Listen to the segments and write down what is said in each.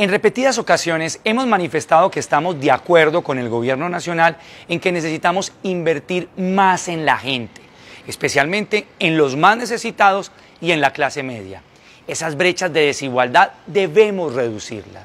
En repetidas ocasiones hemos manifestado que estamos de acuerdo con el gobierno nacional en que necesitamos invertir más en la gente, especialmente en los más necesitados y en la clase media. Esas brechas de desigualdad debemos reducirlas.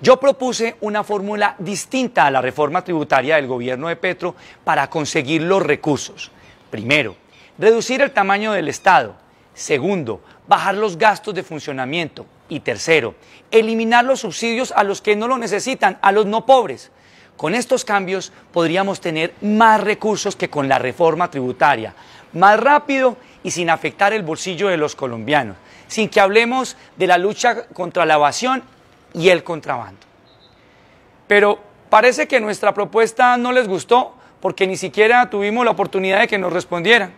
Yo propuse una fórmula distinta a la reforma tributaria del gobierno de Petro para conseguir los recursos. Primero, reducir el tamaño del Estado. Segundo, bajar los gastos de funcionamiento. Y tercero, eliminar los subsidios a los que no lo necesitan, a los no pobres. Con estos cambios podríamos tener más recursos que con la reforma tributaria, más rápido y sin afectar el bolsillo de los colombianos, sin que hablemos de la lucha contra la evasión y el contrabando. Pero parece que nuestra propuesta no les gustó porque ni siquiera tuvimos la oportunidad de que nos respondieran.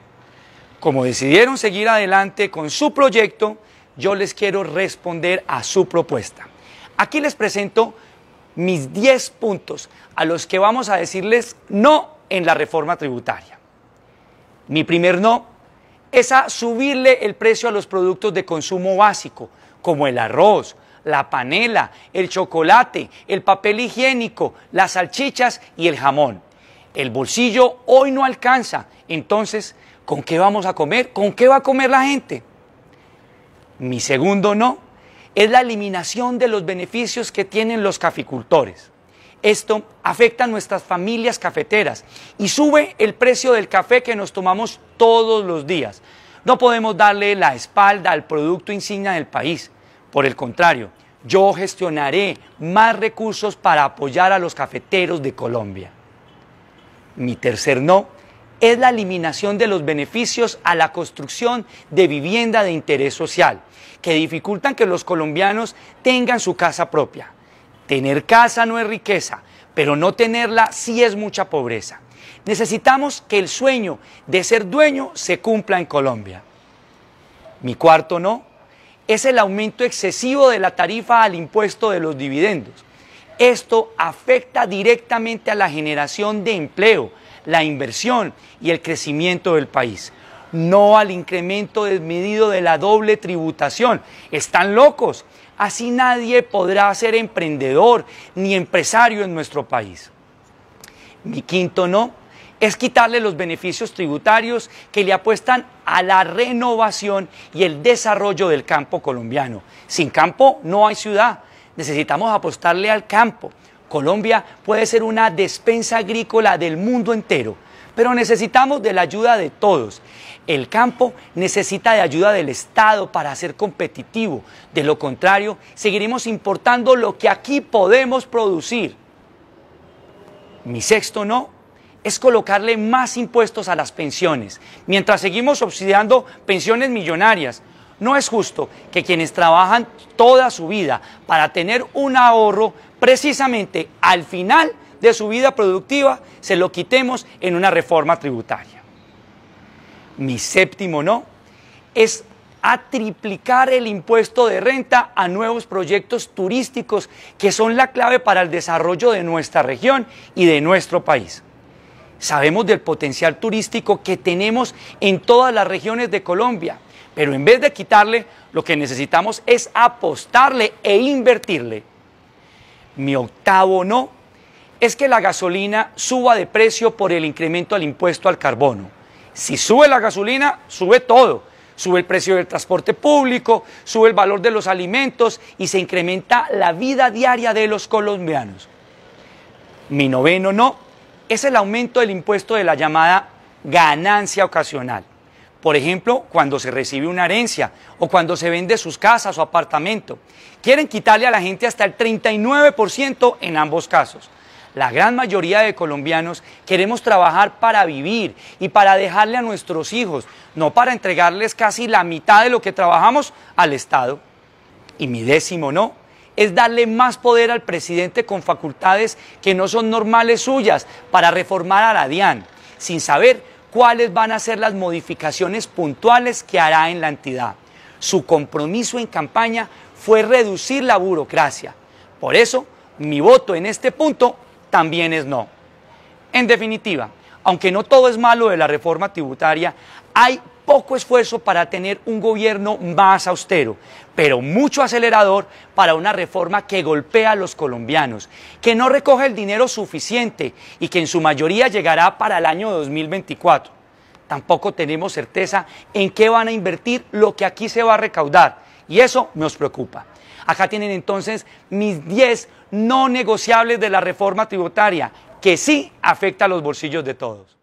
Como decidieron seguir adelante con su proyecto, yo les quiero responder a su propuesta. Aquí les presento mis 10 puntos a los que vamos a decirles no en la reforma tributaria. Mi primer no es a subirle el precio a los productos de consumo básico, como el arroz, la panela, el chocolate, el papel higiénico, las salchichas y el jamón. El bolsillo hoy no alcanza, entonces, ¿con qué vamos a comer? ¿Con qué va a comer la gente? Mi segundo no es la eliminación de los beneficios que tienen los caficultores. Esto afecta a nuestras familias cafeteras y sube el precio del café que nos tomamos todos los días. No podemos darle la espalda al producto insignia del país. Por el contrario, yo gestionaré más recursos para apoyar a los cafeteros de Colombia. Mi tercer no es la eliminación de los beneficios a la construcción de vivienda de interés social, que dificultan que los colombianos tengan su casa propia. Tener casa no es riqueza, pero no tenerla sí es mucha pobreza. Necesitamos que el sueño de ser dueño se cumpla en Colombia. Mi cuarto no es el aumento excesivo de la tarifa al impuesto de los dividendos. Esto afecta directamente a la generación de empleo, la inversión y el crecimiento del país, no al incremento desmedido de la doble tributación. Están locos. Así nadie podrá ser emprendedor ni empresario en nuestro país. Mi quinto no es quitarle los beneficios tributarios que le apuestan a la renovación y el desarrollo del campo colombiano. Sin campo no hay ciudad. Necesitamos apostarle al campo. Colombia puede ser una despensa agrícola del mundo entero, pero necesitamos de la ayuda de todos. El campo necesita de ayuda del Estado para ser competitivo. De lo contrario, seguiremos importando lo que aquí podemos producir. Mi sexto no es colocarle más impuestos a las pensiones, mientras seguimos subsidiando pensiones millonarias. No es justo que quienes trabajan toda su vida para tener un ahorro precisamente al final de su vida productiva se lo quitemos en una reforma tributaria. Mi séptimo no es a triplicar el impuesto de renta a nuevos proyectos turísticos que son la clave para el desarrollo de nuestra región y de nuestro país. Sabemos del potencial turístico que tenemos en todas las regiones de Colombia, pero en vez de quitarle, lo que necesitamos es apostarle e invertirle. Mi octavo no es que la gasolina suba de precio por el incremento al impuesto al carbono. Si sube la gasolina, sube todo. Sube el precio del transporte público, sube el valor de los alimentos y se incrementa la vida diaria de los colombianos. Mi noveno no es el aumento del impuesto de la llamada ganancia ocasional. Por ejemplo, cuando se recibe una herencia o cuando se vende sus casas o apartamento. Quieren quitarle a la gente hasta el 39% en ambos casos. La gran mayoría de colombianos queremos trabajar para vivir y para dejarle a nuestros hijos, no para entregarles casi la mitad de lo que trabajamos al Estado. Y mi décimo no, es darle más poder al presidente con facultades que no son normales suyas para reformar a la DIAN, sin saber cuáles van a ser las modificaciones puntuales que hará en la entidad. Su compromiso en campaña fue reducir la burocracia. Por eso, mi voto en este punto también es no. En definitiva, aunque no todo es malo de la reforma tributaria, hay poco esfuerzo para tener un gobierno más austero, pero mucho acelerador para una reforma que golpea a los colombianos, que no recoge el dinero suficiente y que en su mayoría llegará para el año 2024. Tampoco tenemos certeza en qué van a invertir lo que aquí se va a recaudar y eso nos preocupa. Acá tienen entonces mis 10 no negociables de la reforma tributaria, que sí afecta a los bolsillos de todos.